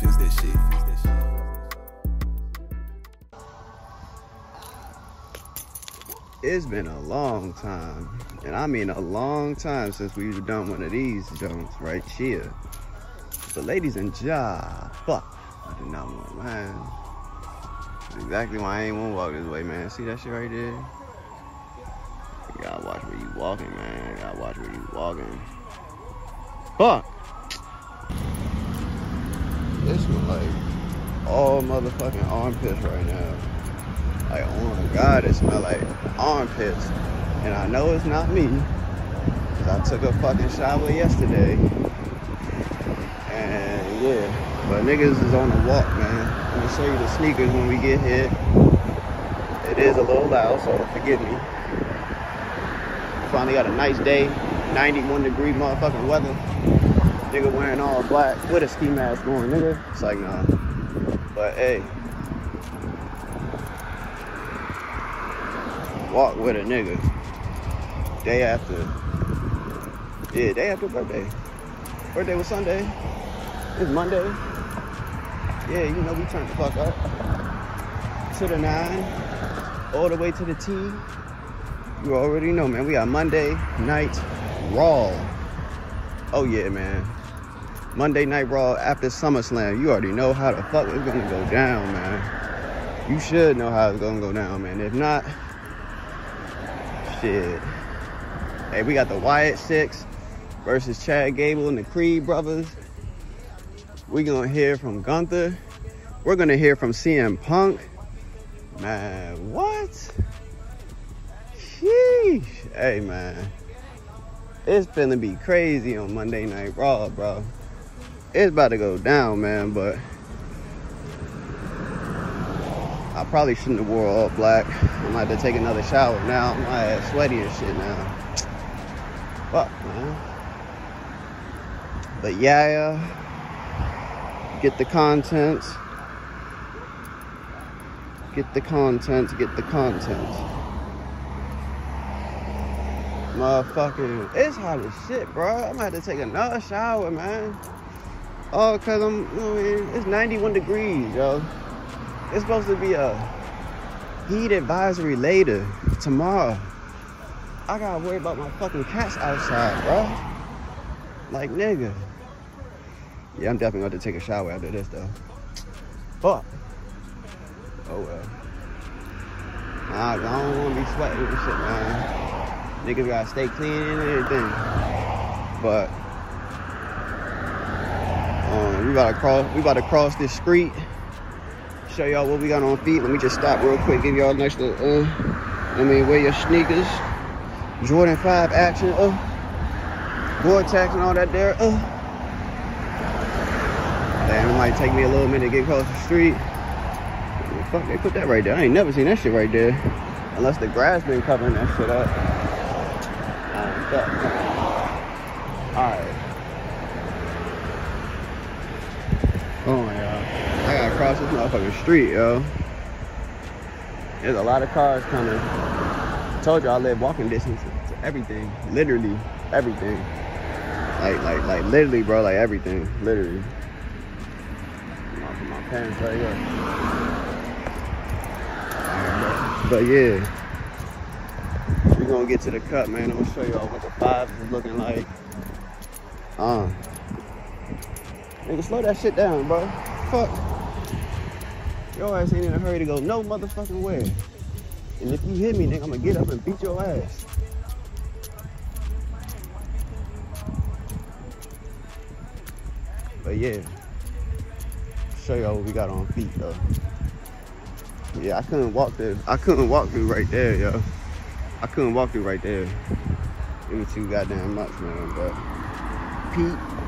fix that shit. It's been a long time, and I mean a long time since we've done one of these joints right here. But ladies and job, fuck, I do not want, man. Exactly why I ain't want to walk this way, man. See that shit right there? You gotta watch where you walking, man. You gotta watch where you walking. Fuck. This one like all motherfucking armpits right now. Like, oh my God, it smell like armpits. And I know it's not me. Cause I took a fucking shower yesterday. And yeah, but niggas is on the walk, man. I'm gonna show you the sneakers when we get here. It is a little loud, so forgive me. Finally got a nice day, 91 degree motherfucking weather. Nigga wearing all black with a ski mask on, nigga. It's like, nah. But hey, walk with a nigga. Day after. Yeah, day after birthday. Birthday was Sunday. It's Monday. Yeah, you know we turned the fuck up. To the nine. All the way to the T. You already know, man. We got Monday night raw. Oh yeah, man. Monday night raw after SummerSlam. You already know how the fuck it's gonna go down, man. You should know how it's gonna go down, man. If not, shit. Hey, we got the Wyatt Sicks versus Chad Gable and the Creed brothers. we gonna hear from Gunther. We're gonna hear from CM Punk. Man, what? Sheesh. Hey, man. It's finna be crazy on Monday Night Raw, bro. It's about to go down, man, but I probably shouldn't have wore all black. I'm about to take another shower now. My ass sweaty and shit now. Fuck, man. But yeah, get the content. Get the content, get the content. Motherfucker, it's hot as shit, bro. I'm gonna have to take another shower, man. Oh, cause I'm, it's 91 degrees, yo. It's supposed to be a heat advisory later tomorrow. I gotta worry about my fucking cats outside, bro. Like, nigga. Yeah, I'm definitely to take a shower after this, though. Fuck. Oh, well. Nah, I don't want to be sweating and shit, man. Niggas gotta stay clean and everything. But, we about to cross, we about to cross this street show y'all what we got on feet. Let me just stop real quick, give y'all a nice little, uh, I mean, wear your sneakers. Jordan 5 action, uh. Gore-Tex and all that there, uh. Damn, it might take me a little minute to get across the street. Fuck, they put that right there. I ain't never seen that shit right there. Unless the grass been covering that shit up. Alright. Oh my god. I gotta cross this motherfucking street, yo. There's a lot of cars coming. I told you I live walking distance to everything. Literally everything. Like, like, like, literally, bro, like everything. Literally. My pants right here. But yeah. We're gonna get to the cut, man. I'm gonna show y'all what the fives is looking like. Uh. Nigga, slow that shit down, bro. Fuck. Your ass ain't in a hurry to go no motherfucking way. And if you hit me, nigga, I'm gonna get up and beat your ass. But yeah, show y'all what we got on feet though. Yeah, I couldn't walk there. I couldn't walk through right there, yo. I couldn't walk through right there. It was too goddamn much, man. But Pete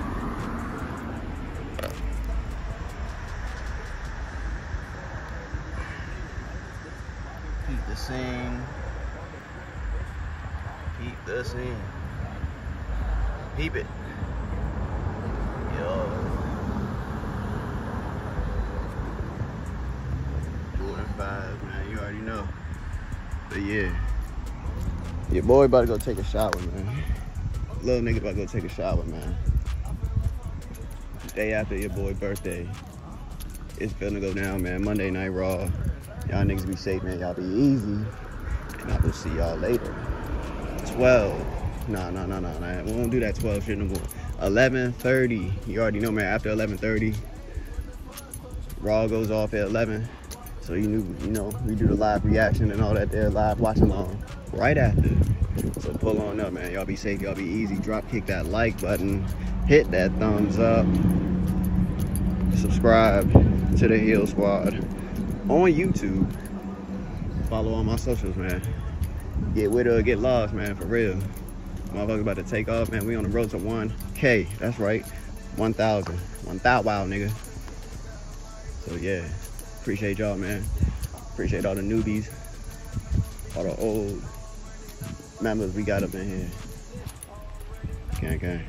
the scene. Keep the scene. Keep it. Yo. Jordan 5, man. You already know. But yeah. Your boy about to go take a shower, man. Little nigga about to go take a shower, man. Day after your boy birthday. It's gonna go down, man. Monday Night Raw. Y'all niggas be safe, man. Y'all be easy. And I will see y'all later. 12. Nah, nah, nah, nah, nah. We won't do that 12 shit no more. 11.30. You already know, man. After 11.30, Raw goes off at 11. So you knew, you know, we do the live reaction and all that there, live watch along right after. So pull on up, man. Y'all be safe, y'all be easy. Drop kick that like button, hit that thumbs up, subscribe to the Heel Squad on YouTube. Follow all my socials, man. Get with her, get lost, man, for real. Motherfucker about to take off, man. We on the road to 1K. That's right. 1,000. 1,000, wow, nigga. So, yeah. Appreciate y'all, man. Appreciate all the newbies. All the old members we got up in here. Gang, gang.